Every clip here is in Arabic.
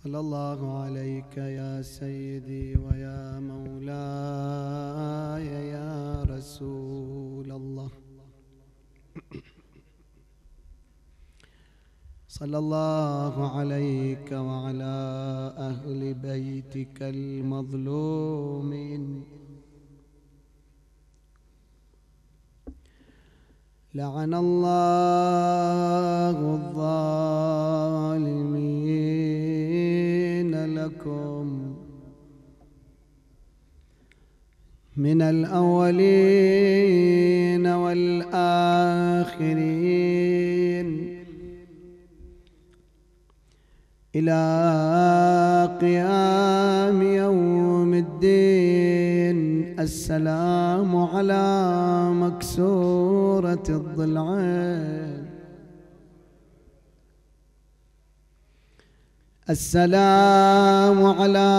صلى الله عليك يا سيدي ويا مولاي يا رسول الله. صلى الله عليك وعلى أهل بيتك المظلومين. لعن الله الظالمين. لكم من الأولين والآخرين إلى قيام يوم الدين. السلام على مكسورة الضلعين. السلام على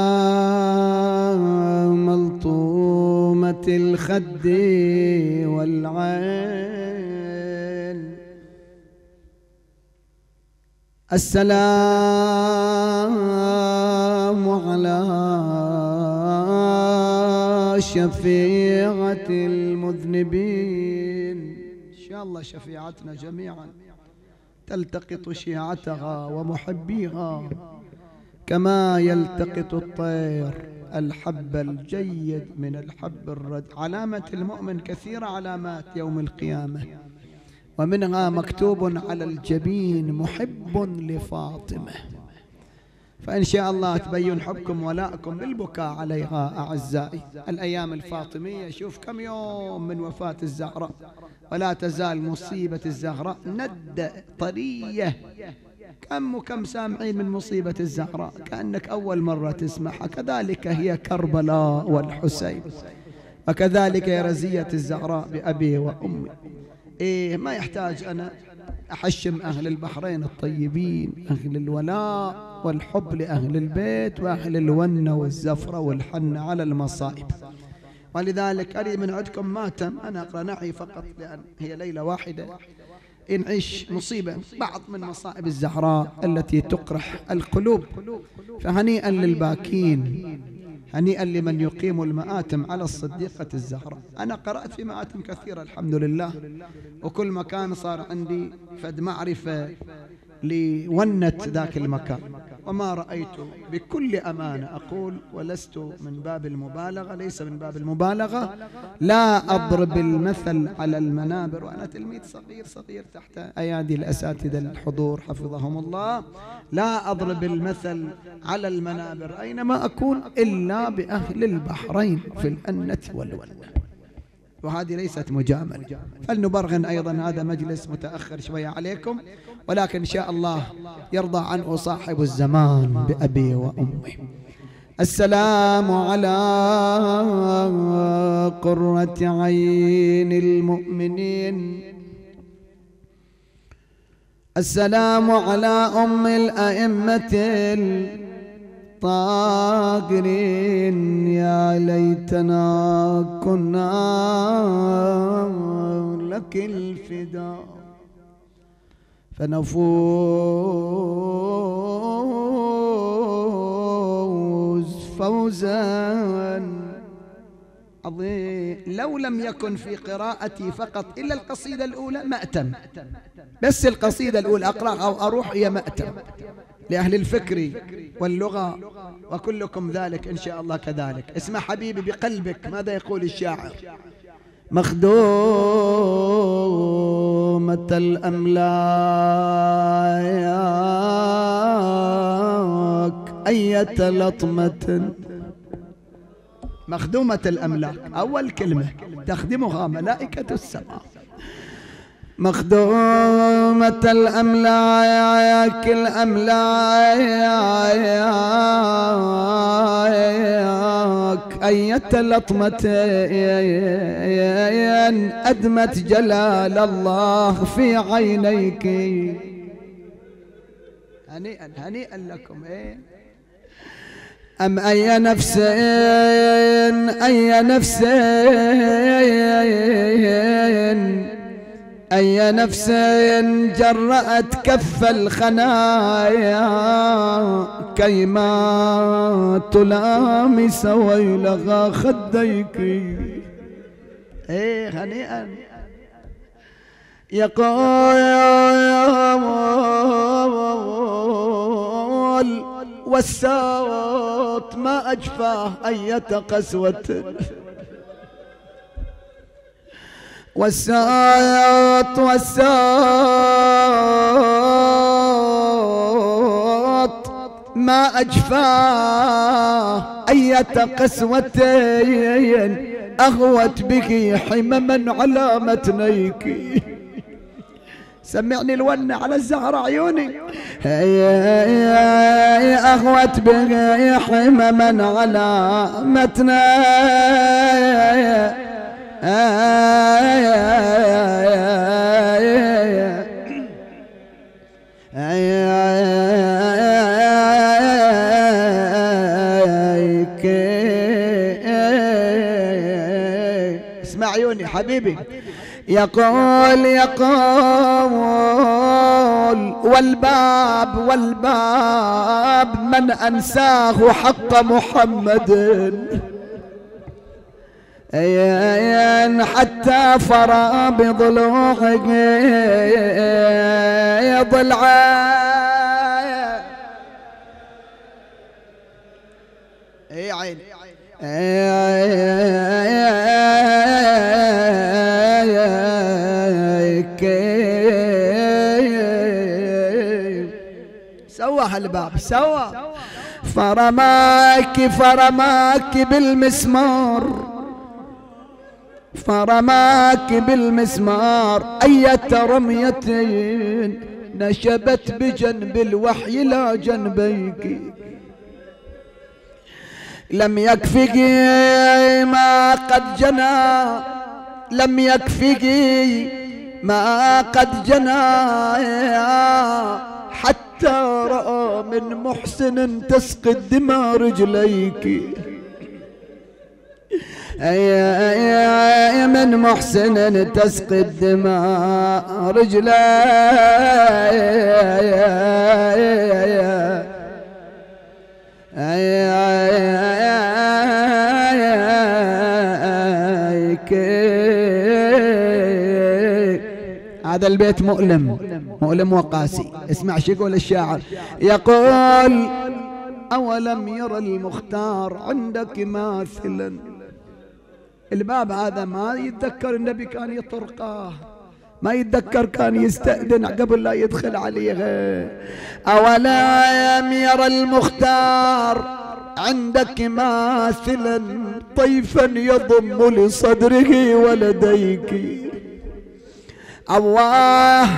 ملطومة الخد والعين. السلام على شفيعة المذنبين. إن شاء الله شفيعتنا جميعا تلتقط شيعتها ومحبيها. كما يلتقط الطير الحب الجيد من الحب الرد. علامة المؤمن كثيرة علامات يوم القيامة. ومنها مكتوب على الجبين محب لفاطمة. فإن شاء الله تبين حبكم ولائكم بالبكاء عليها أعزائي. الأيام الفاطمية شوف كم يوم من وفاة الزهراء. ولا تزال مصيبة الزهراء ند طرية. كم وكم سامعين من مصيبة الزهراء كأنك أول مرة تسمعها. كذلك هي كربلاء والحسين. وكذلك هي رزية الزهراء بأبي وأمي. إيه ما يحتاج أنا أحشم أهل البحرين الطيبين أهل الولاء والحب لأهل البيت وأهل الونة والزفرة والحنة على المصائب. ولذلك أريد من عندكم ماتم أنا أقرأ فقط لأن هي ليلة واحدة. نعيش مصيبة بعض من مصائب الزهراء التي تقرح القلوب. فهنيئا للباكين هنيئا لمن يقيم المآتم على الصديقة الزهراء. أنا قرأت في مآتم كثيرة الحمد لله. وكل مكان صار عندي فد معرفة لونة ذاك المكان. وما رأيت بكل أمانة أقول ولست من باب المبالغة ليس من باب المبالغة. لا أضرب المثل على المنابر وأنا تلميذ صغير صغير تحت أيادي الأساتذة الحضور حفظهم الله. لا أضرب المثل على المنابر أينما أكون إلا بأهل البحرين في الأنة والونة وهذه ليست مجاملة. فلنبرهن أيضا هذا مجلس متأخر شوية عليكم ولكن إن شاء الله يرضى عنه صاحب الزمان بأبي وأمي. السلام على قرة عين المؤمنين. السلام على أم الأئمة الطاقرين يا ليتنا كنا لك الفداء فنفوز فوزا عظيم. لو لم يكن في قراءتي فقط إلا القصيدة الأولى مأتم. بس القصيدة الأولى أقرأ أو أروح هي مأتم. لأهل الفكر واللغة وكلكم ذلك إن شاء الله كذلك. اسمع حبيبي بقلبك ماذا يقول الشاعر؟ مخدومة الأملاك أية لطمة؟ مخدومة الأملاك أول كلمة تخدمها ملائكة السماء. مخدومة الأملاك الأملاك. أية لطمة أدمت جلال الله في عينيك. هنيئا هنيئا لكم إيه؟ أم أي نفس أي نفس؟ أي نفس جرأت كف الخنايا كيما تلامس ويلغى خديك. إيه هنيئا. يقول والساط ما أجفاه أية قسوة. والساط والساط ما أجفاه أية قسوة أغوت به حمما على متنيك. سمعني الون على الزهر عيوني. أغوت به حمما على متنيك. اسمع عيوني حبيبي. يقول يقول والباب والباب من أنساه حق محمد. حتى فرى بضلوعك ضلعا اي عين؟ سوى هالباب سوى فرماك فرماك بالمسمار. فرماك بالمسمار أية رمية نشبت بجنب الوحي لا جنبيك. لم يكفك ما قد جنى لم يكفك ما قد جنى حتى رأى من محسن تسقي الدماء رجليك. يا من محسن تسقي الدماء هذا البيت مؤلم. مؤلم وقاسي. اسمع شو يقول الشاعر. يقول أولم يرى المختار عندك ماثلا الباب هذا ما يتذكر النبي كان يطرقه. ما يتذكر كان يستأذن قبل لا يدخل عليها أولا يرى المختار عندك ماثلا طيفا يضم لصدره ولديك. الله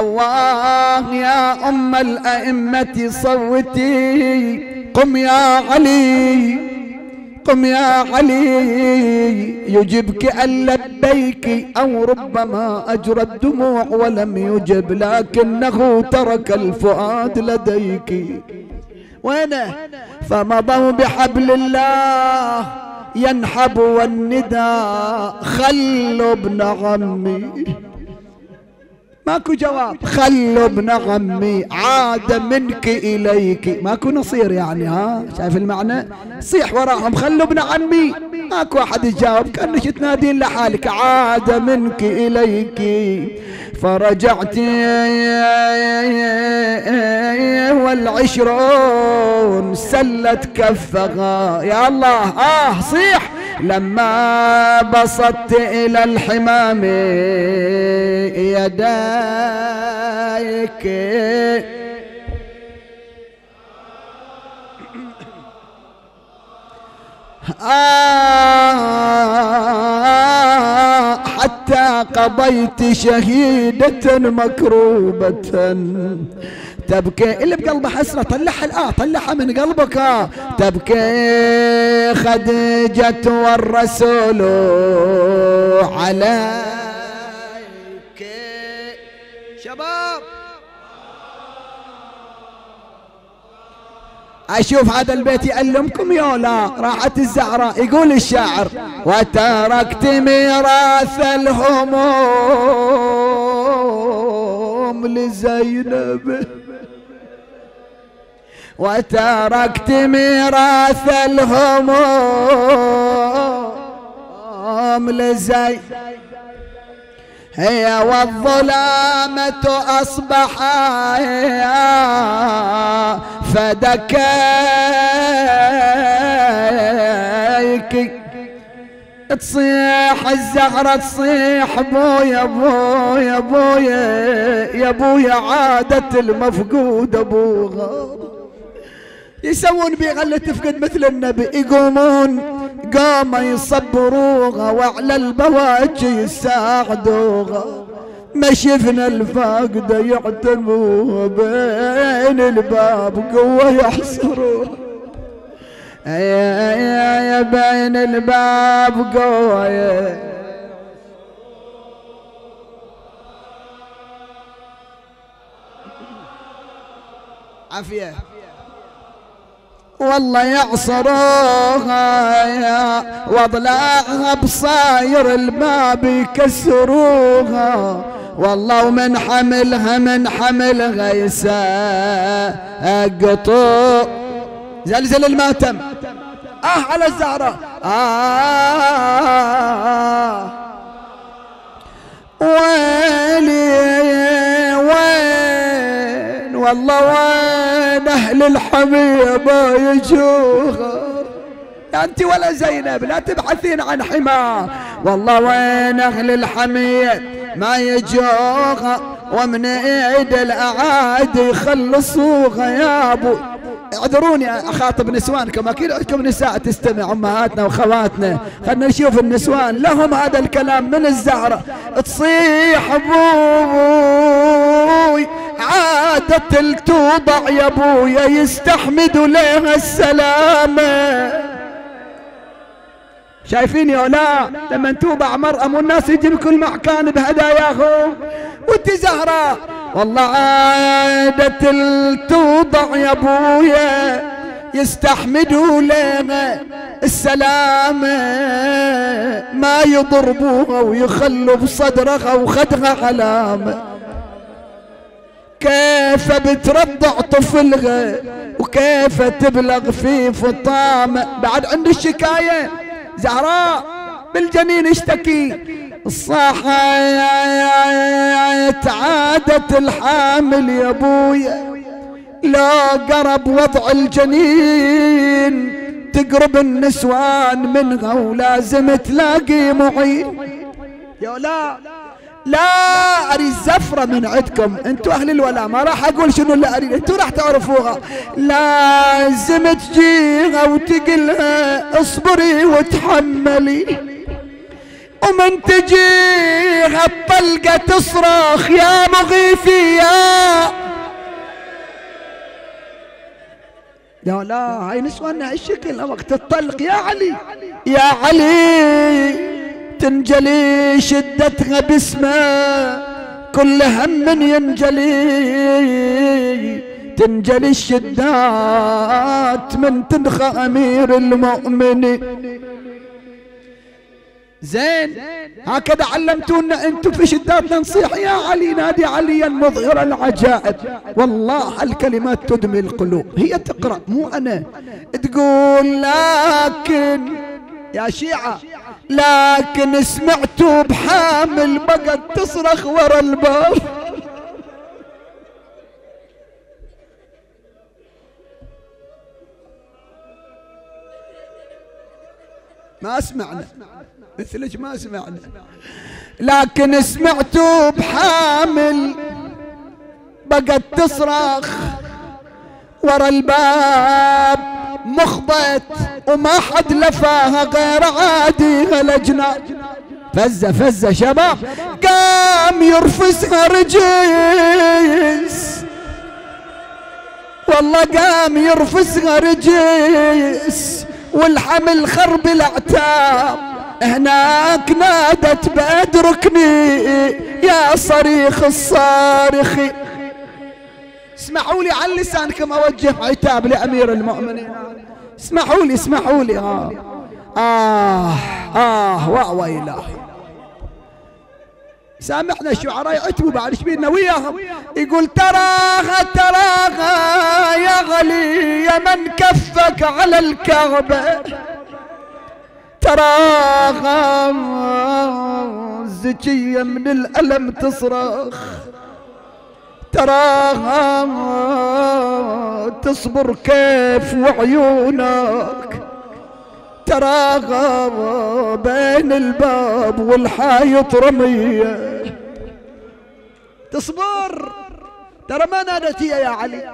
الله يا أم الأئمة صوتي قم يا علي. قم يا علي يجبك أن لبيك أو ربما أجرى الدموع ولم يجب لكنه ترك الفؤاد لديك. وينه فمضوا بحبل الله ينحب والنداء خلوا ابن عمي. ماكو جواب. خلوا ابن عمي عاد منك إليك. ماكو نصير يعني ها؟ شايف المعنى؟ صيح وراهم خلوا ابن عمي. ماكو أحد يجاوب كانك تنادين لحالك عاد منك إليك. فرجعت والعشرون سلت كفها. يا الله آه صيح. لما بسطت إلى الحمام يدايك. آه حتى قضيت شهيدة مكروبة. تبكي اللي بقلبه حسرة طلعها الآن طلعها من قلبك. تبكي خديجة والرسول عليك. شباب. أشوف هذا البيت يألمكم يولا راحت الزهراء يقول الشاعر وتركت ميراث الهموم لزينب. وتركت ميراث الهموم لزينب هي والظلامة أصبح فدكيك. تصيح الزهرة تصيح بويا بويا بويا. يا بويا عادة المفقود أبوها. يسوون بي غلة تفقد مثل النبي يقومون. قام يصبروها وعلى البواجي يساعدوها ما شفنا الفاقدة يعتموها بين الباب قوة يحصروها يا يا يا بين الباب قوة عافية. والله يعصروها يا واضلاها بصاير الباب يكسروها. والله ومن حملها من حملها يسقطوا زلزل الماتم. آه على الزهرة. آه. ويلي والله وين أهل الحمية يجوها أنت ولا زينب لا تبحثين عن حماه والله وين أهل الحمية ما يجوها ومن إيد الأعادي يخلصوها يا أبو اعذروني أخاطب نسوانكم أكيد عندكم نساء تستمع أمهاتنا وأخواتنا. خلنا نشوف النسوان لهم هذا الكلام من الزهرة. تصيح أبوي عادة التوضع يا ابويا يستحمدوا لها السلامة. شايفين يا لا؟ لما توضع مرأة مو الناس يجي كل مكان بهداياهم وانت زهرة. والله عادة التوضع يا أبويا. يستحمدوا لنا السلامة ما يضربوها ويخلوا بصدرها وخدها علامة كيف بترضع طفلها وكيف تبلغ في فطامة بعد عند الشكاية زهراء بالجنين اشتكي. الصاحة عادة الحامل يا ابويا لا قرب وضع الجنين تقرب النسوان منها ولازم تلاقي معين يا لا لا أريد زفرة من عندكم. أنتوا أهل الولاء ما راح أقول شنو اللي أريد. أنتوا راح تعرفوها. لازم تجيها وتقلها. اصبري وتحملي. ومن تجيها الطلقة تصرخ يا مغيثي يا يا لا هاي نسوانا الشكل وقت الطلق. يا علي يا علي. تنجلي شدتها باسمه كل هم ينجلي. تنجلي الشدات من تنخى أمير المؤمنين زين هكذا علمتونا أنتم في شداتنا نصيح يا علي نادي عليا مظهر العجائب. والله الكلمات تدمي القلوب. هي تقرأ مو أنا. تقول لكن يا شيعة. لكن سمعتوا بحامل بقت تصرخ ورا الباب ما سمعنا. مثلك ما سمعنا. لكن سمعتوا بحامل بقت تصرخ ورا الباب. مخبت وما حد لفاها غير عادي هالجناب فزة فزة شباب. قام يرفسها رجيس. والله قام يرفسها رجيس. والحمل خرب الأعتاب. هناك نادت بأدركني يا صريخ الصارخ. اسمحوا لي على لسانكم أوجه عتاب لأمير المؤمنين. اسمحوا لي اسمحوا لي. آه. آه. آه. وأويله سامحنا الشعراء يعتبوا بعد إيش بينا؟ وياهم يقول تراها تراها يا غلي يا من كفك على الكعبة. تراها زكية من الألم تصرخ. تراها تصبر كيف وعيونك؟ تراها بين الباب والحايط رمية. تصبر. ترى ما نادت هي يا علي؟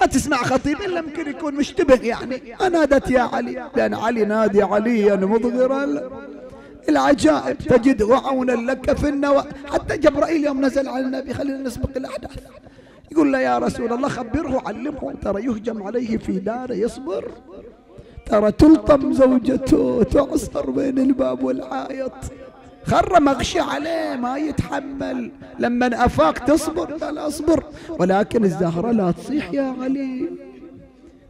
ما تسمع خطيب إلا يمكن يكون مشتبه يعني. ما نادت يا علي؟ لأن علي نادي عليا مضغرا العجائب. تجده عونا لك في النوى حتى جبرائيل يوم نزل على النبي خلينا نسبق الأحداث. يقول له يا رسول الله خبره علمه. ترى يهجم عليه في داره يصبر. ترى تلطم زوجته تعصر بين الباب والحائط. خر مغشي عليه ما يتحمل. لما أفاق تصبر قال أصبر. ولكن الزهرة لا تصيح يا علي.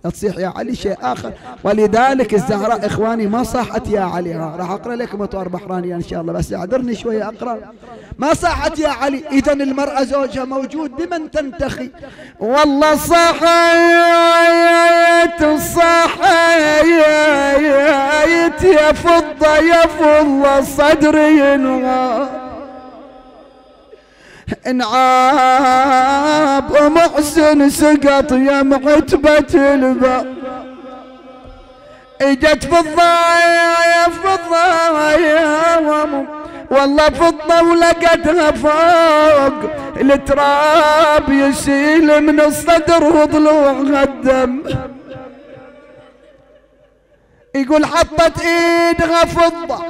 تصيح يا علي شيء آخر. ولذلك الزهراء إخواني ما صاحت يا علي. راح أقرأ لكم أطوار بحرانية إن شاء الله بس اعذرني شوية أقرأ. ما صاحت يا علي. إذا المرأة زوجها موجود بمن تنتخي؟ والله صحيت صحيت يا فضة يا فضة صدري ينغى انعاب محسن سقط يا معتبة الباب إجت فضايا يا فضايا والله فضة ولقتها فوق التراب يسيل من الصدر وضلوعها الدم. يقول حطت إيدها فضة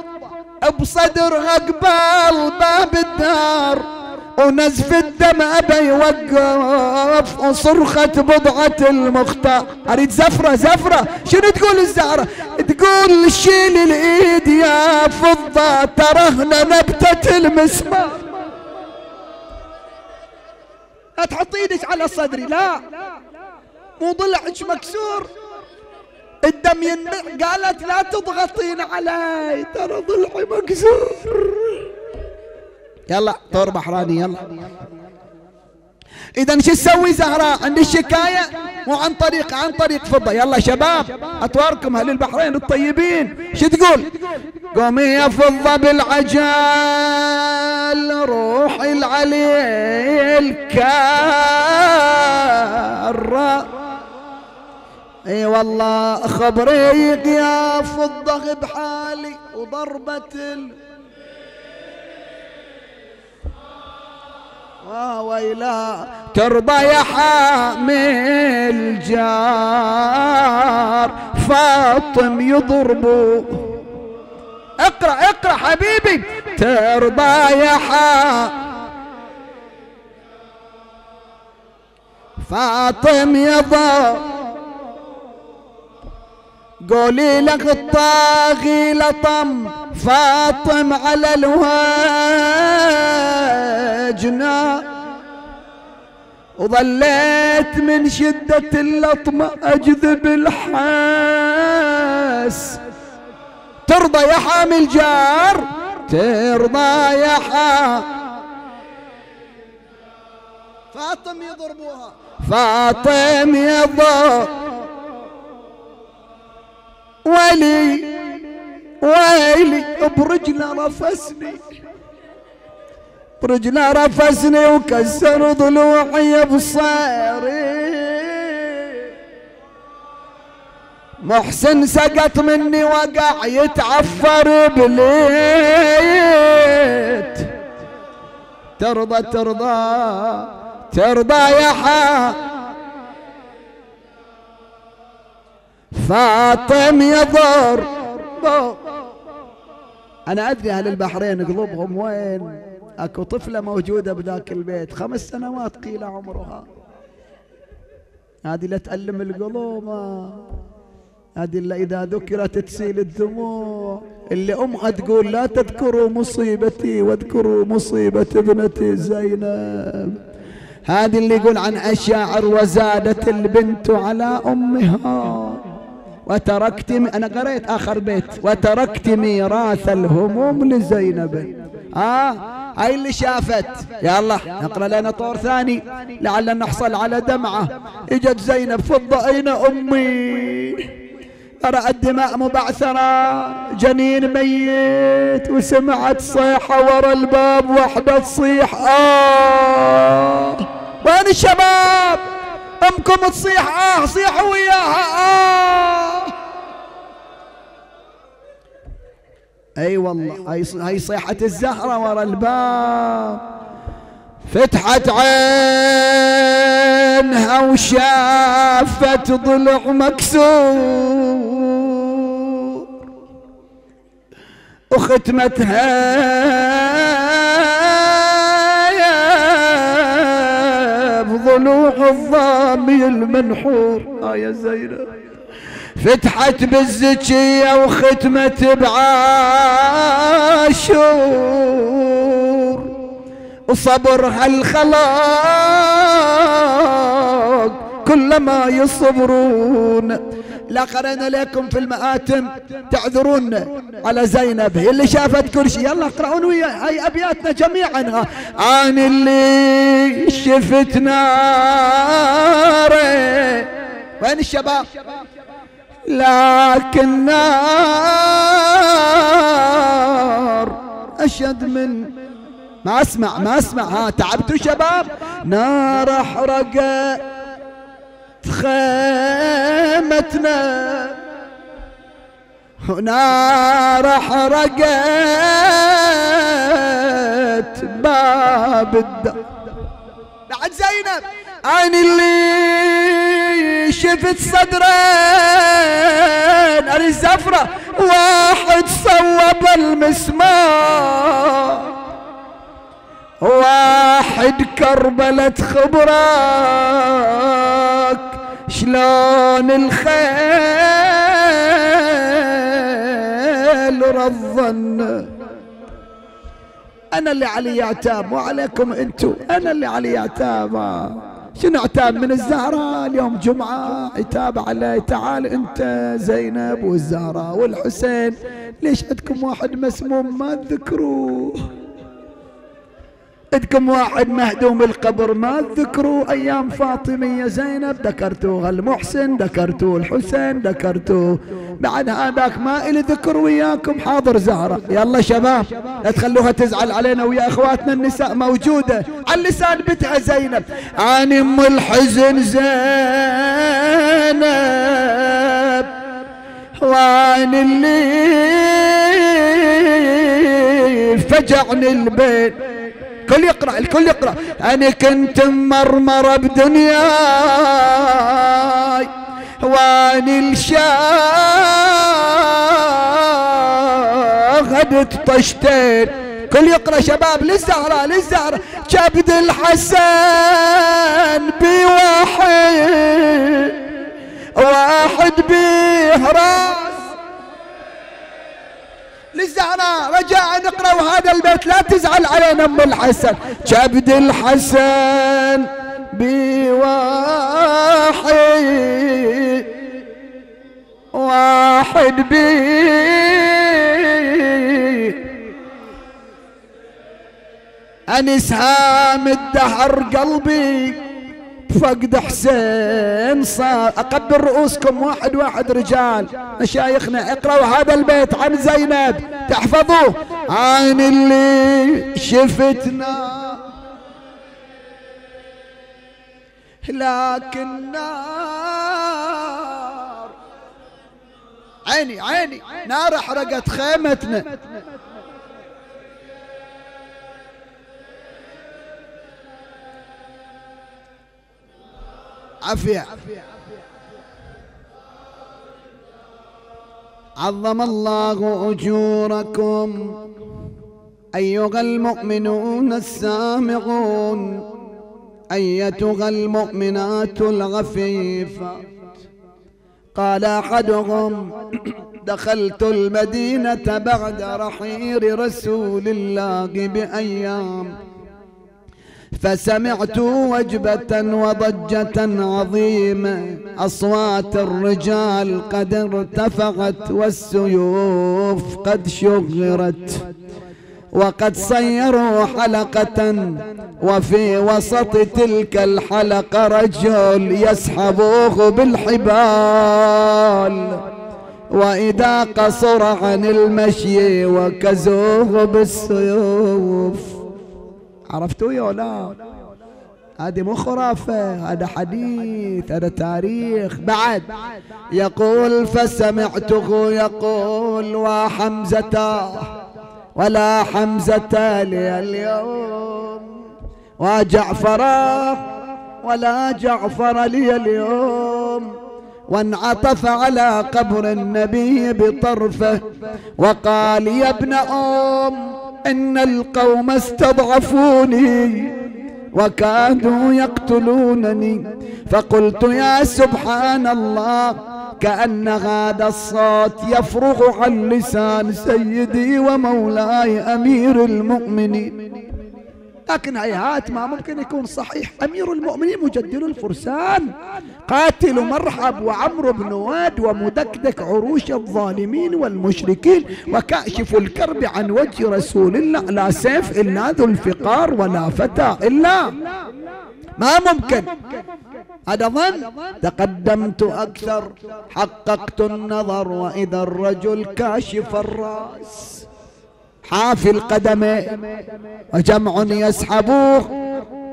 بصدرها قبال باب الدار. ونزف الدم ابى يوقف وصرخت بضعة المختار. أريد زفرة زفرة. شنو تقول الزهرة؟ تقول شيل الإيد يا فضة ترهنا نبتة المسمار. لا تحط إيدك على صدري لا. مو ضلعك مكسور. الدم ينبع. قالت لا تضغطين علي ترى ضلعي مكسور. يلا طور بحراني يلا. إذا شو تسوي زهراء؟ عند الشكاية مو عن طريق عن طريق فضة. يلا شباب اطواركم أهل البحرين الطيبين. شو تقول؟ قومي يا فضة بالعجال روحي العلي الكارة إي والله خبريك يا فضة بحالي وضربة ويلا ترضى يا حامل جار. فاطم يضربوا اقرأ اقرأ حبيبي. ترضى يا حامل. فاطم يضرب. قولي لك الطاغي لطم. فاطم على الواجنا وظليت من شدة اللطمة أجذب الحاس. ترضى يا حامل جار ترضى يا حامل فاطم يضربوها. فاطم يضرب ولي ويلي برجله رفسني. برجله رفسني وكسر ضلوعي بصيري. محسن سقط مني وقع يتعفر بليت. ترضى ترضى ترضى يا حا. فاطم يضر أنا أدري أهل البحرين قلوبهم وين. أكو طفلة موجودة بذاك البيت. خمس سنوات قيل عمرها. هذه لا تألم القلوب. هذه إلا إذا ذكرت تسيل الدموع. اللي أمها تقول لا تذكروا مصيبتي واذكروا مصيبة ابنتي زينب. هذه اللي يقول عن الشاعر وزادت البنت على أمها. وتركت أنا قريت آخر بيت. وتركت ميراث الهموم لزينب. آه هاي اللي شافت. يا الله نقرأ لنا طور ثاني. لعل نحصل على دمعة. إجت زينب فض أين أمي. أرى الدماء مبعثرة. جنين ميت. وسمعت صيحة ورا الباب. وحدة تصيح. آه. وين الشباب؟ أمكم تصيح. آه صيحوا وياها. آه. أي والله هاي صيحة الزهرة ورا الباب. فتحت عينها وشافت ضلع مكسور. وختمتها بضلوع الضامي المنحور. آه يا زينب. فتحت بالزكية وختمت بعاشور. وصبرها الخلاق كلما يصبرون. لا قرأنا لكم في المآتم تعذرون على زينب. هي اللي شافت كل شيء يلا اقرأون ويا هاي أبياتنا جميعا. عن اللي شفت ناري وين الشباب؟ لكن نار أشد من ما أسمع ما أسمع. ها تعبتوا شباب؟ نار أحرقت خيمتنا. نار أحرقت باب الدار بعد زينب. عين اللي شفت صدرين اري الزفرة. واحد صوب المسمار واحد كربلة خبرك. شلون الخيل رضن؟ أنا اللي علي عتاب وعليكم أنتو. أنا اللي علي عتاب شنو عتاب من الزهراء اليوم جمعة عتاب علي. تعال أنت زينب والزهراء والحسين. ليش عندكم واحد مسموم؟ ما تذكروه. عندكم واحد مهدوم القبر ما تذكروا أيام فاطمية زينب؟ ذكرتوه المحسن ذكرتوه الحسين ذكرتوه. بعد هذاك ما إلي ذكر وياكم حاضر زهرة. يلا شباب لا تخلوها تزعل علينا ويا أخواتنا النساء موجودة. على لسان بتها زينب. عن أم الحزن زينب. وعن اللي فجعني البيت. الكل يقرأ الكل يقرأ. أنا كنت مرمرة بدنياي واني الشاهدت طشتين. كل يقرأ شباب للزهرة للزهرة. كبد الحسن بواحد واحد بيه راس للزهراء رجاء نقرأ هذا البيت لا تزعل علينا أم الحسن. كبد الحسن بواحد واحد بي. أنس هام الدهر قلبي فقد حسين صار. أقبل رؤوسكم واحد واحد رجال. مشايخنا اقرأوا هذا البيت عن زينب. تحفظوه. عن اللي شفتنا. لكن نار. عيني عيني. نار أحرقت خيمتنا. عافية. عظم الله أجوركم. أيها المؤمنون السامعون. أيتها المؤمنات الغفيفات قال أحدهم دخلت المدينة بعد رحيل رسول الله بأيام. فسمعت وجبة وضجة عظيمة أصوات الرجال قد ارتفعت والسيوف قد شغرت. وقد صيروا حلقة وفي وسط تلك الحلقة رجل يسحبوه بالحبال. وإذا قصر عن المشي وكزوه بالسيوف عرفتوا يا لا هذه مو خرافة هذا حديث هذا تاريخ. بعد يقول فسمعته يقول وحمزة ولا حمزة لي اليوم وجعفر ولا جعفر لي اليوم وانعطف على قبر النبي بطرفه وقال يا ابن أم إن القوم استضعفوني وكادوا يقتلونني فقلت يا سبحان الله كأن هذا الصوت يفرغ عن لسان سيدي ومولاي أمير المؤمنين لكن هيهات ما ممكن يكون صحيح. أمير المؤمنين مجدل الفرسان. قاتل مرحب وعمرو بن واد ومدكدك عروش الظالمين والمشركين وكاشف الكرب عن وجه رسول الله. لا سيف إلا ذو الفقار ولا فتى إلا. ما ممكن. هذا ظن. تقدمت أكثر. حققت النظر وإذا الرجل كاشف الرأس. حافي القدم وجمع يسحبوه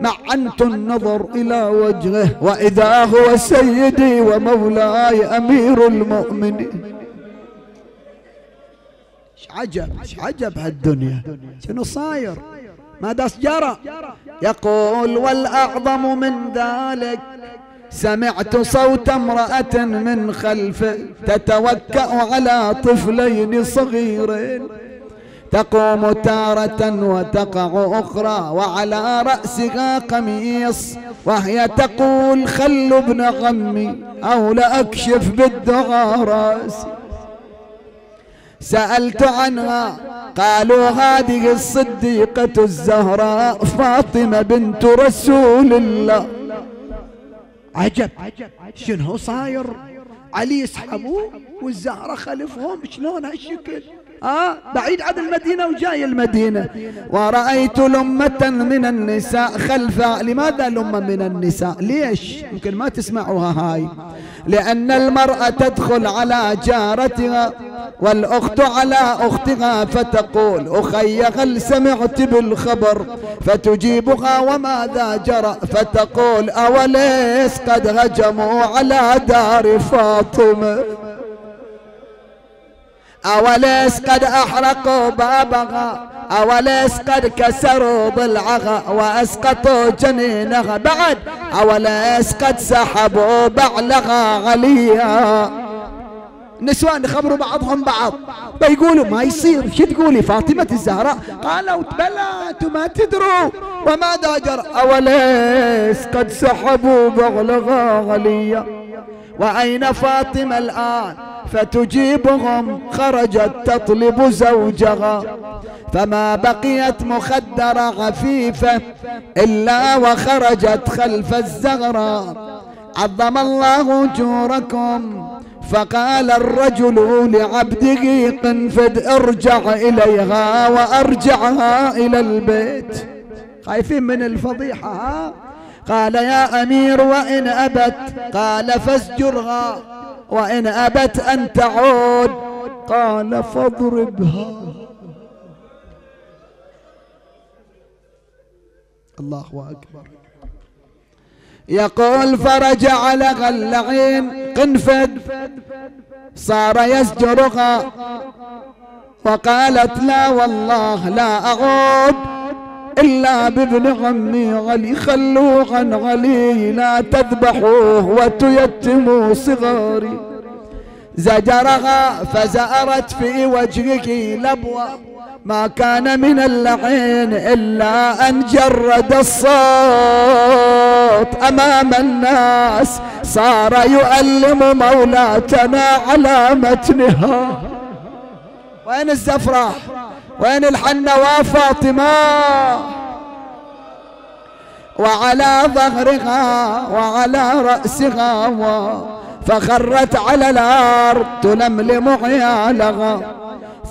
معنت النظر إلى وجهه وإذا هو سيدي ومولاي أمير المؤمنين. عجب عجب هالدنيا؟ شنو صاير؟ ماذا جرى؟ يقول والأعظم من ذلك سمعت صوت امرأة من خلفه تتوكأ على طفلين صغيرين. تقوم تارة وتقع أخرى وعلى رأسها قميص وهي تقول خلوا ابن عمي أو لأكشف بالدعاء رأسي. سألت عنها قالوا هذه الصديقة الزهراء فاطمة بنت رسول الله. عجب شنو صاير؟ علي يسحبوه والزهرة خلفهم شلون هالشكل؟ آه بعيد عن المدينة وجاي المدينة. ورأيت لمة من النساء خلف لماذا لمة من النساء؟ ليش؟ يمكن ما تسمعوها هاي. لأن المرأة تدخل على جارتها والأخت على أختها فتقول أخي هل سمعت بالخبر فتجيبها وماذا جرى؟ فتقول أوليس قد هجموا على دار فاطمة. أوليس قد أحرقوا بابها أوليس قد كسروا ضلعها وأسقطوا جنينها بعد أوليس قد سحبوا بعلها عليها نسوان خبروا بعضهم بعض. بيقولوا ما يصير. شو تقولي؟ فاطمة الزهراء قالوا بلى ما تدروا. وماذا جرى؟ أوليس قد سحبوا بعلها عليا وأين فاطمة الآن؟ فتجيبهم خرجت تطلب زوجها. فما بقيت مخدرة خفيفة إلا وخرجت خلف الزغرة عظم الله أجوركم. فقال الرجل لعبده قنفد ارجع إليها وأرجعها إلى البيت. خايفين من الفضيحة قال يا أمير وإن أبت؟ قال فاسجرها. وإن أبت أن تعود قال فاضربها. الله أكبر. يقول فرجع لها اللعين قنفد صار يزجرها وقالت لا والله لا أعود. إلا بابن عمي علي خلوه عن علي لا تذبحوه وتيتموا صغاري. زجرها فزأرت في وجهه لبوة ما كان من اللعين إلا أن جرد الصوت. أمام الناس صار يؤلم مولاتنا على متنها. وين الزفرة؟ وين الحنة وفاطمة وعلى ظهرها وعلى رأسها فخرت على الأرض تلملم عيالها.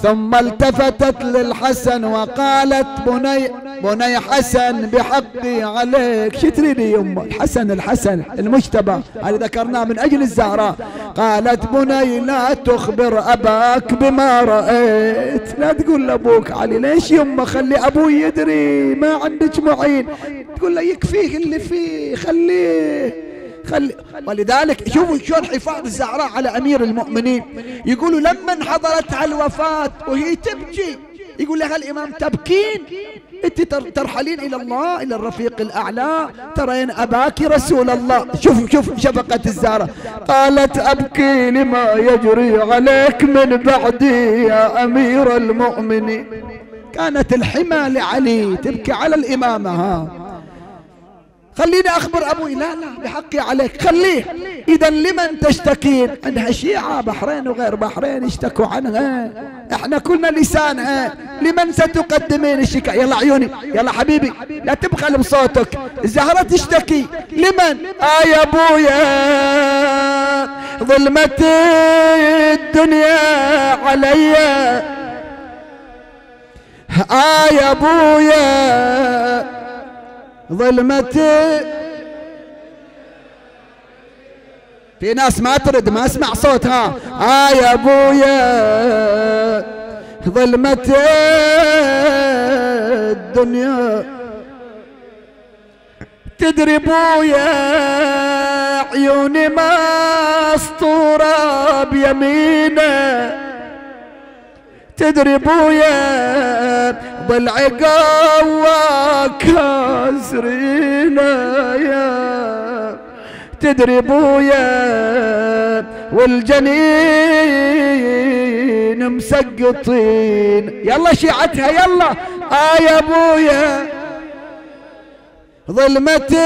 ثم التفتت للحسن وقالت بني بني حسن بحقي عليك. شو تريدي يمه الحسن الحسن المجتبى. هذا ذكرناه من أجل الزهراء. قالت بني لا تخبر أباك بما رأيت. لا تقول لأبوك علي. ليش يمه خلي أبوي يدري. ما عندك معين. تقول له يكفيه اللي فيه. خليه. خلي ولذلك شوفوا شلون حفاظ الزهراء على أمير المؤمنين. يقولوا لما حضرتها الوفاه وهي تبكي يقول لها الإمام تبكين. إنت ترحلين إلى الله إلى الرفيق الأعلى. ترين أباك رسول الله. شوف شوف شفقة الزهراء. قالت ابكي لما يجري عليك من بعدي يا أمير المؤمنين. كانت الحمى لعلي تبكي على الإمامة. ها خليني أخبر أبوي لا لا بحقي عليك. خليه. إذا لمن تشتكين عندها شيعة بحرين وغير بحرين يشتكوا عنها. إحنا كلنا لسانها لمن ستقدمين؟ الشكاية يلا عيوني. يلا حبيبي لا تبخل بصوتك. الزهرة تشتكي. لمن؟ آه يا أبويا. ظلمت الدنيا علي. آه يا أبويا. ظلمتي في ناس ما ترد ما اسمع صوتها. آه يا أبويا ظلمتي الدنيا. تدري بويا عيوني مسطورة بيمينة. تدري بويا ضلع قوى كاسرينا يا. تدري بويا والجنين مسقطين. يلا شيعتها يلا. آه يا بويا. ظلمة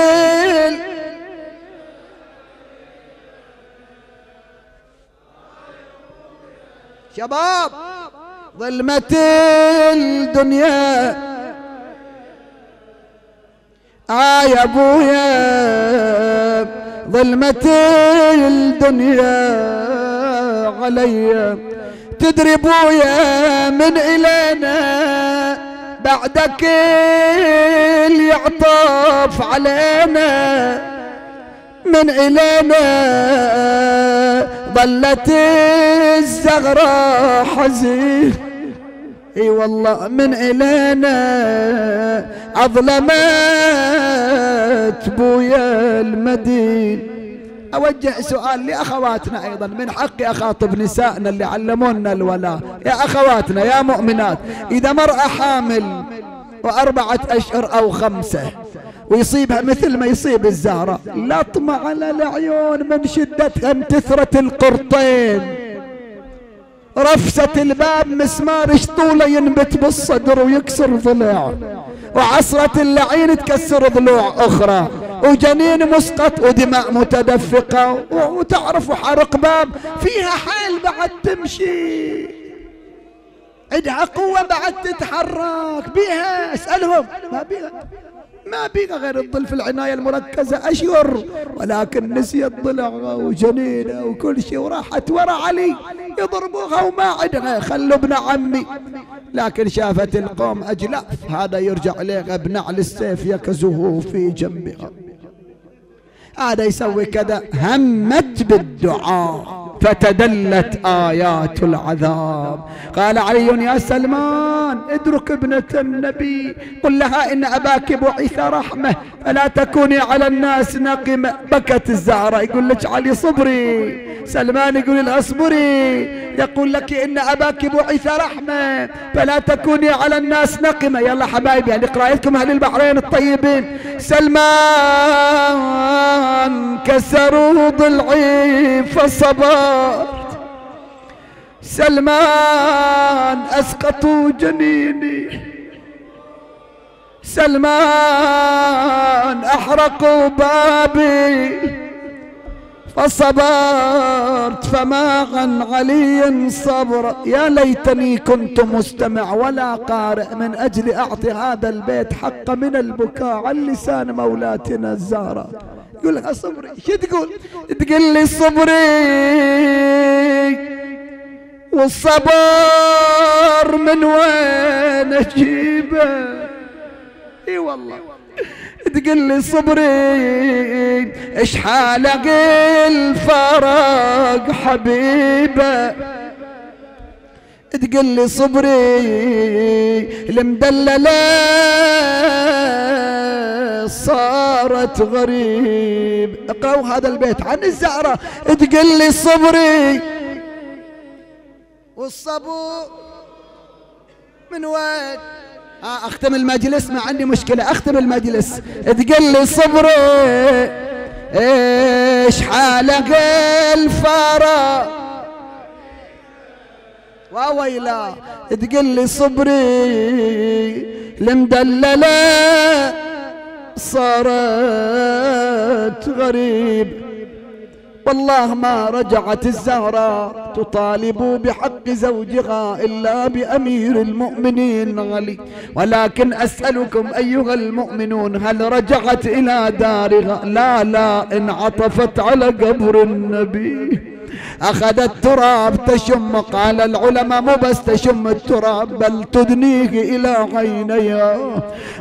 شباب. ظلمة الدنيا. آه يا أبويا ظلمة الدنيا علي. تدري أبويا من إلينا بعدك اللي يعطف علينا. من إلينا ظلت الزغرة حزين. إي والله من إلينا أظلمت بويا المدين. أوجه سؤال لأخواتنا أيضا من حقي أخاطب نسائنا اللي علمونا الولاء. يا أخواتنا يا مؤمنات إذا مرأة حامل وأربعة أشهر أو خمسة ويصيبها مثل ما يصيب الزهرة. لطمة على العيون من شدة كثرة القرطين. رفسة الباب مسمار طوله ينبت بالصدر ويكسر ضلع وعصرة اللعين تكسر ضلوع أخرى. وجنين مسقط ودماء متدفقة. وتعرف حرق باب فيها حيل بعد تمشي. عندها قوة بعد تتحرك. بيها اسألهم. ما بيها. ما بيها غير الظل في العناية المركزة أشهر. ولكن نسيت ضلع وجنينه وكل شيء وراحت ورا علي. يضربوها وما عندها خلوا ابن عمي. لكن شافت القوم أجلاف. هذا يرجع إليه بنعل السيف يكزه في جنبها. هذا يسوي كذا همت بالدعاء. فتدلت آيات العذاب. قال علي يا سلمان ادرك ابنة النبي قل لها إن أباك بعث رحمة فلا تكوني على الناس نقمة. بكت الزهرة يقول لك علي صبري. سلمان يقول لها اصبري. يقول لك إن أباك بعث رحمة فلا تكوني على الناس نقمة. يلا حبايبي يعني قرايتكم أهل البحرين الطيبين. سلمان كسروا ضلعي فصبر سلمان أسقطوا جنيني. سلمان أحرقوا بابي. فصبرت فما عن علي صبر. يا ليتني كنت مستمع ولا قارئ من أجل أعطي هذا البيت حق من البكاء عن لسان مولاتنا الزهراء. يقول لها صبري شو تقول؟ تقول لي صبري. والصبر من وين أجيبه؟ إي والله. تقول لي صبري. إيش حالك الفرق حبيبه؟ تقول لي صبري. المدلله صارت غريب. اقرأوا هذا البيت عن الزهرة. تقول لي صبري. والصبو من وين؟ آه أختم المجلس. ما عندي مشكلة. أختم المجلس. تقول لي صبري. إيش حالك الفرا وويلا تقول لي صبري. المدلله صارت غريب. والله ما رجعت الزهراء تطالب بحق زوجها إلا بأمير المؤمنين علي. ولكن أسألكم أيها المؤمنون هل رجعت إلى دارها؟ لا لا انعطفت على قبر النبي. أخذت تراب تشم قال العلماء مو بس تشم التراب بل تدنيه إلى عينيها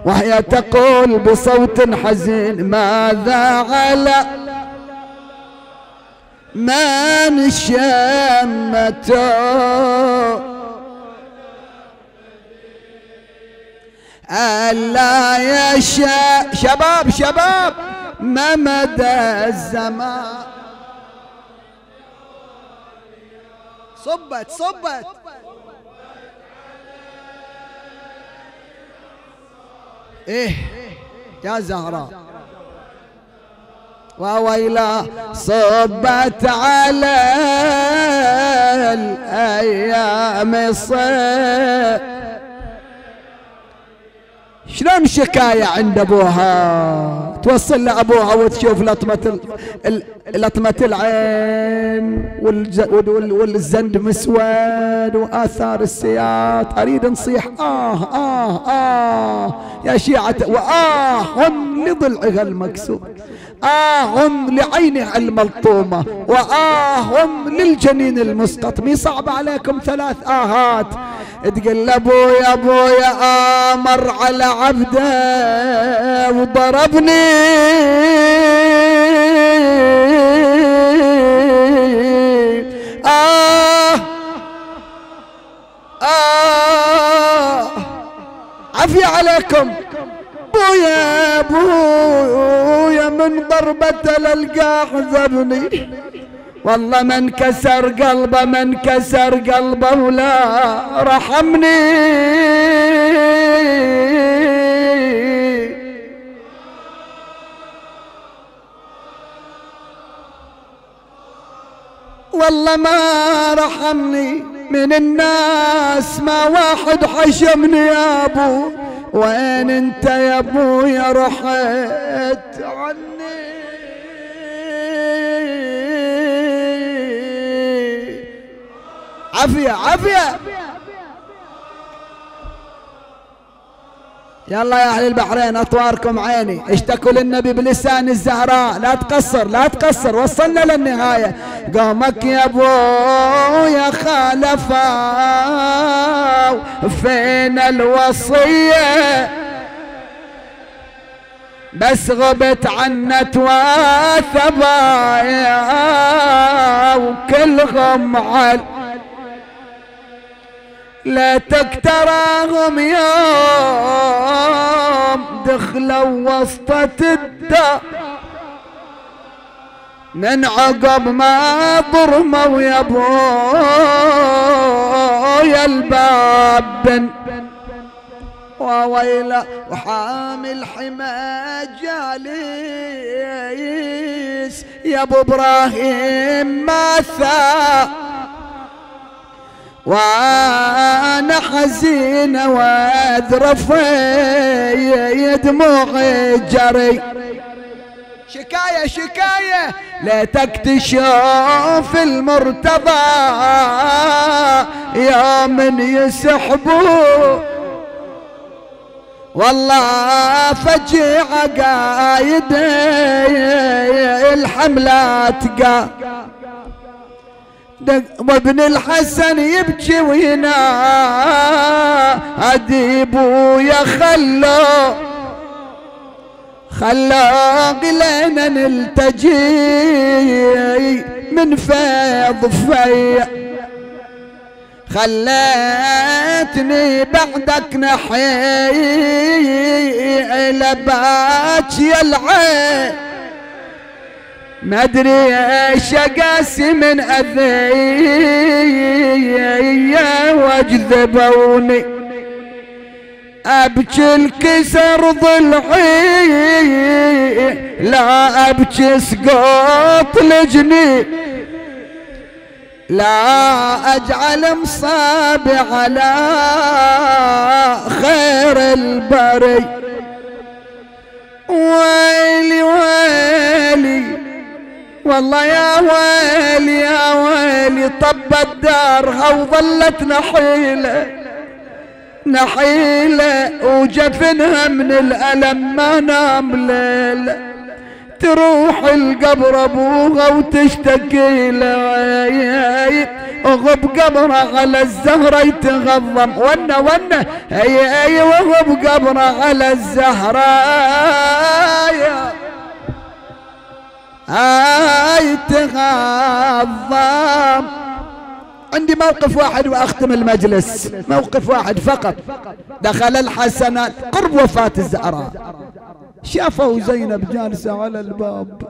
وهي تقول بصوت حزين ماذا على من شمته ألا يا شباب شباب ما مدى الزمان؟ صبت صبت. إيه يا زهراء. وويلا صبت على الأيام صيف شلون شكاية عند أبوها؟ توصل لأبوها وتشوف لطمة لطمة العين والزند مسود وآثار السياط. أريد نصيح. آه آه آه. يا شيعة وآه لضلعها المكسور آه لعينها الملطومة وآه للجنين المسقط مي صعب عليكم ثلاث آهات. تقول ابويا ابويا آمر على عبده وضربني. آه آه. عفي عليكم. بويا بويا من ضربة للقاح زبني. والله من كسر قلبه من كسر قلبه ولا رحمني. والله ما رحمني من الناس ما واحد حشمني يا أبو. وين أنت يا ابويا رحت عني؟ عافية عافية. يلا يا أهل البحرين أطواركم عيني. اشتكوا للنبي بلسان الزهراء. لا تقصر لا تقصر. وصلنا للنهاية. قومك يا أبو يا خالفا فين الوصية؟ بس غبت عنت وثبايا وكلهم عل لا تكتراهم يوم دخلوا وسطة الدار. من عقب ما ضرموا يا يا الباب. بن وويلا وحامل حما جالس يا أبو إبراهيم ما ثاب وأنا حزين واذرف دموعي جري. شكاية شكاية ليتك تشوف المرتضى. يا من يسحبوا والله فجيعة قايد الحملات قا. وابن الحسن يبكي وهنا اديبو يا خلو. خلو قلنا نلتجي من فيض في خليتني بعدك نحي لباك يا العين. ما أدري إيش اقاسي من اذي وأجذبوني. أبكي الكسر ضلعي لا أبكي سقوط لجني. لا أجعل مصابي على خير البري. ويلي ويلي والله يا ويلي يا ويلي طب الدارها وظلت نحيلة نحيلة وجفنها من الألم ما نام ليلة. تروح القبر أبوها وتشتكي له وغب قبره على الزهرة يتغضم. ونا ونا أي أي وغب قبره على الزهرة. هاي تغضب عندي موقف واحد وأختم المجلس. موقف واحد فقط. دخل الحسنات قرب وفاة الزهراء. شافوا زينب جالسة على الباب.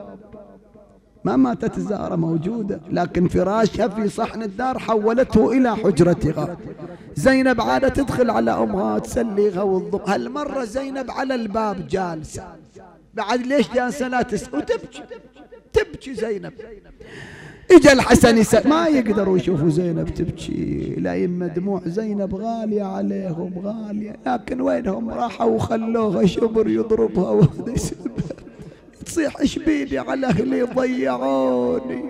ما ماتت الزهرة موجودة لكن فراشها في صحن الدار حولته إلى حجرتها. زينب عادة تدخل على أمها تسليها والضوء هالمرة زينب على الباب جالسة. بعد ليش جالسة لا تسأل وتبكي. تبكي زينب. إجا الحسن يسأل ما يقدروا يشوفوا زينب تبكي؟ لا يما دموع زينب غالية عليهم غالية. لكن وينهم راحوا وخلوها شبر يضربها وهذا تصيح إيش بيدي على أهلي ضيعوني؟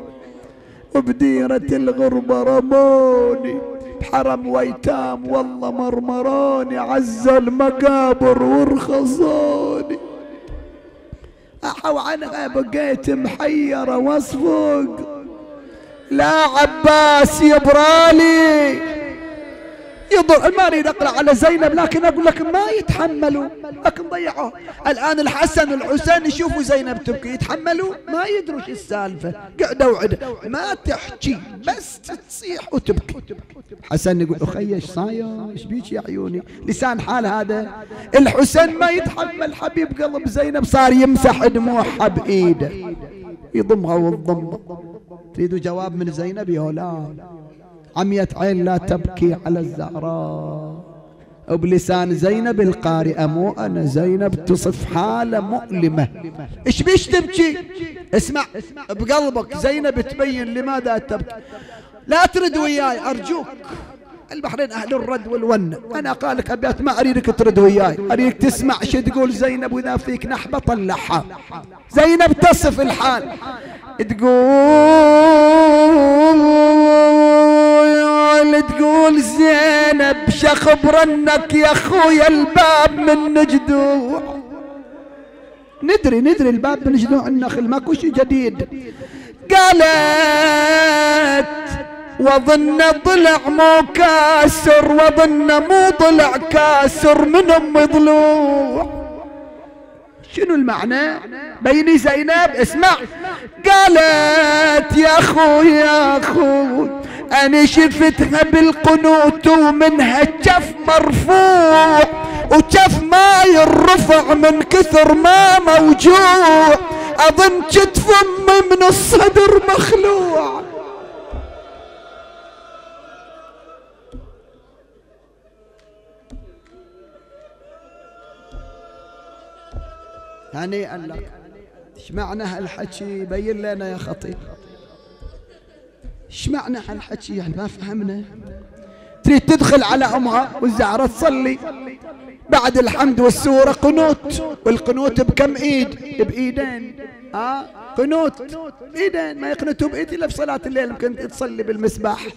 وبديرة الغربة رموني. بحرم ويتام والله مرمروني. عز المقابر ورخصوني. أحو عنها بقيت محيرة واصفق لا عباس يبرالي يضر ما اريد اقرا على زينب لكن أقول لك ما يتحملوا. لكن ضيعوه الآن الحسن والحسين يشوفوا زينب تبكي يتحملوا. ما يدروا إيش السالفة. قعدوا وعد. ما تحكي بس تصيح وتبكي. حسن يقول أخي إيش صاير؟ إيش بيك يا عيوني؟ لسان حال هذا. الحسين ما يتحمل. حبيب قلب زينب صار يمسح دموعها بايده يضمها وتضمها تريدوا جواب من زينب؟ يا لا. عمية عين لا تبكي على الزهراء. وبلسان زينب القارئة مو أنا زينب تصف حالة مؤلمة. إيش بيش تبكي؟ اسمع بقلبك زينب تبين لماذا تبكي. لا ترد وياي أرجوك. البحرين أهل الرد والون. أنا قالك أبيات ما أريدك ترد وياي. أريدك تسمع شو تقول زينب وإذا فيك نحبة طلعها. زينب تصف الحال. تقول تقول زينب شخبرنك يا خويا الباب من جدوع. ندري ندري الباب من جدوع النخل ماكو شي جديد. قالت وظن ضلع مو كاسر وظن مو ضلع كاسر من أم ضلوع. شنو المعنى؟ بيني زينب اسمع. قالت يا أخوي يا أخوي أنا شفتها بالقنوت ومنها كف مرفوع وكف ما يرفع من كثر ما موجوع. أظن كتف امي من الصدر مخلوع. هنيئا لك إيش معنى هالحكي بين لنا يا خطيب. إيش معنى هالحكي يعني ما فهمنا. تريد تدخل على أمها والزعرة تصلي. بعد الحمد والسورة قنوت. والقنوت بكم إيد؟ بإيدين. آه؟ قنوت. بايدين ما يقنتوا بإيدي إلا بصلاه الليل. يمكن تصلي بالمسبح.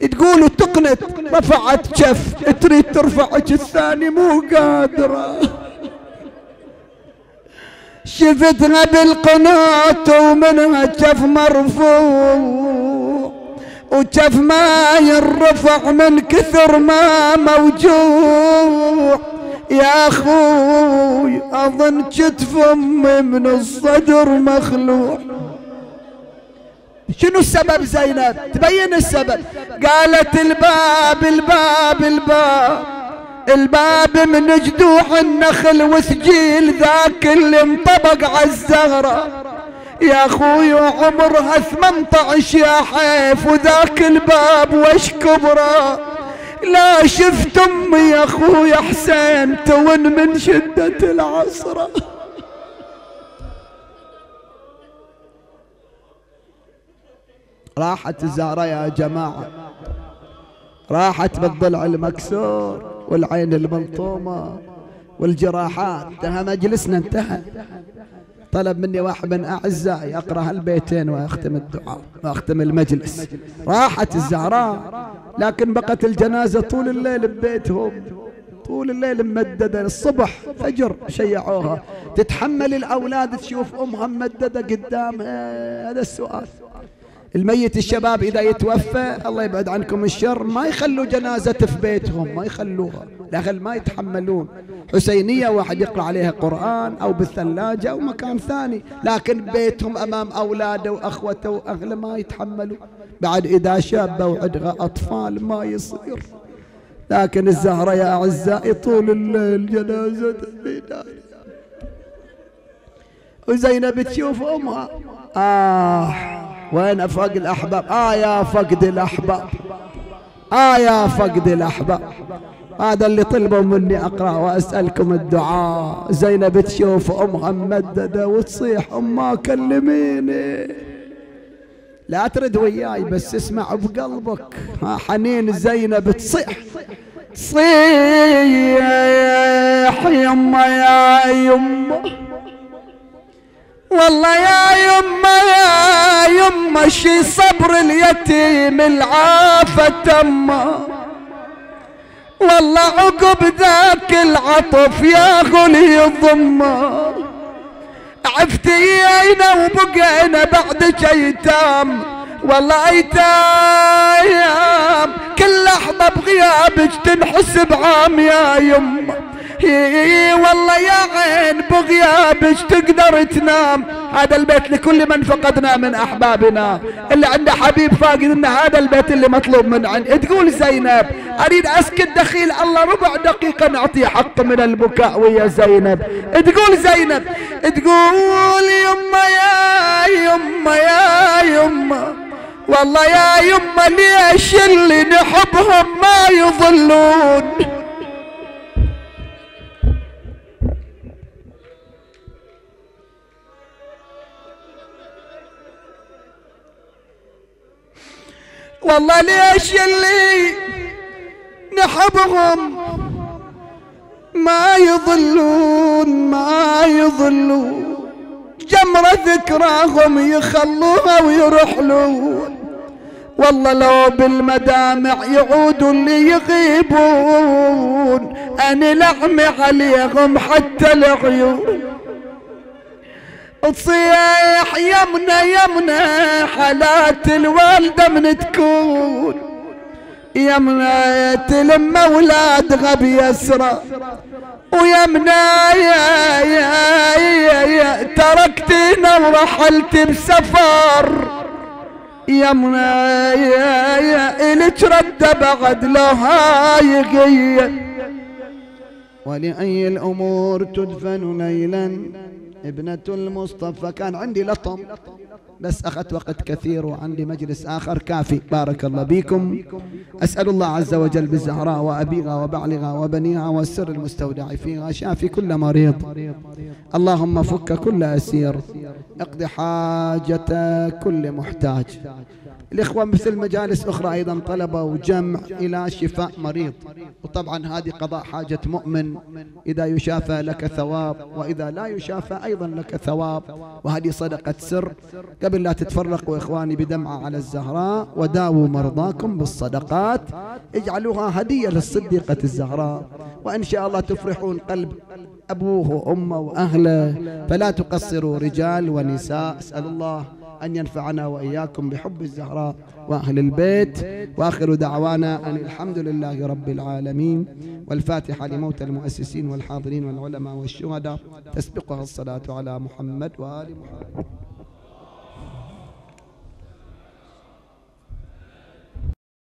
تقول وتقنت رفعت كف. تريد ترفع الثاني. مو قادرة. شفتها بالقنوت ومنها كف مرفوع. وكف ما يرفع من كثر ما موجوع. يا أخوي أظن كتف امي من الصدر مخلوع. شنو السبب زينب؟ تبين السبب. قالت الباب الباب الباب. الباب من جدوح النخل وثجيل ذاك اللي انطبق على الزهرة. يا أخوي عمرها 18 يا حيف وذاك الباب وش كبره؟ لا شفت أمي يا أخوي حسين تون من شدة العصرة راحت الزهرة يا جماعة. راحت بالضلع المكسور والعين الملطومة والجراحات انتهى مجلسنا انتهى. طلب مني واحد من أعزائي أقرأ هالبيتين وأختم الدعاء وأختم المجلس. راحت الزهراء لكن بقت الجنازة طول الليل ببيتهم. طول الليل ممددة. الصبح فجر شيعوها. تتحمل الأولاد تشوف أمها ممددة قدامها. هذا السؤال. الميت الشباب إذا يتوفى الله يبعد عنكم الشر ما يخلوا جنازته في بيتهم ما يخلوها لأهل ما يتحملون. حسينية واحد يقرأ عليها قرآن أو بالثلاجة أو مكان ثاني لكن بيتهم أمام أولاده وأخوته وأهله ما يتحملوا. بعد إذا شاب وعندها أطفال ما يصير. لكن الزهرة يا أعزائي طول الليل جنازة وزينب تشوف أمها. آه. وين فقد الأحباب آه يا فقد الأحباب آه يا فقد الأحباب هذا اللي طلبوا مني أقرأ وأسألكم الدعاء زينب تشوف أمها ممددة وتصيح أمها كلميني لا ترد وياي بس اسمع بقلبك ها حنين زينب تصيح تصيح يما يا يما والله يا يما يا يما شي صبر اليتيم العافة تمه والله عقب ذاك العطف يا غلي يضمه عفتينا وبقينا بعدك ايتام والله ايتام كل لحظة بغيابك تنحسب عام يا يمه والله يا عين بغيابك تقدر تنام. هذا البيت لكل من فقدنا من أحبابنا. اللي عنده حبيب فاقد إن هذا البيت اللي مطلوب من عن تقول زينب؟ أريد أسكت دخيل الله ربع دقيقة نعطيه حق من البكاء ويا زينب. تقول زينب؟ تقول يما يا يما يا يما. والله يا يما ليش اللي نحبهم ما يظلون والله ليش يلي نحبهم؟ ما يضلون ما يضلون. جمرة ذكراهم يخلوها ويرحلون. والله لو بالمدامع يعودوا اللي يغيبون أنا لعمي عليهم حتى العيون تصيح يمنا يمنا حالات الوالدة من تكون. يمنا تلم أولاد غبي يسرى. ويمنا يا يا يا, يا تركتنا ورحلت بسفر. يمنا يا يا إلك رد بعد لها يغير ولأي الأمور تدفن ليلا؟ ابنة المصطفى. كان عندي لطم بس أخذت وقت كثير وعندي مجلس آخر كافي. بارك الله بكم أسأل الله عز وجل بالزهراء وأبيها وبعلها وبنيها والسر المستودع فيها. شافي كل مريض. اللهم فك كل أسير. اقضي حاجة كل محتاج. الإخوة مثل مجالس أخرى أيضا طلبوا جمع إلى شفاء مريض. وطبعا هذه قضاء حاجة مؤمن. إذا يشافى لك ثواب وإذا لا يشافى أيضا لك ثواب. وهذه صدقة سر. قبل لا تتفرقوا إخواني بدمعة على الزهراء وداووا مرضاكم بالصدقات. اجعلوها هدية للصديقة الزهراء. وإن شاء الله تفرحون قلب أبوه وأمه وأهله. فلا تقصروا رجال ونساء. أسأل الله أن ينفعنا وإياكم بحب الزهراء وأهل البيت. وآخر دعوانا أن الحمد لله رب العالمين والفاتحة لموت المؤسسين والحاضرين والعلماء والشهداء. تسبقها الصلاة على محمد وآل محمد.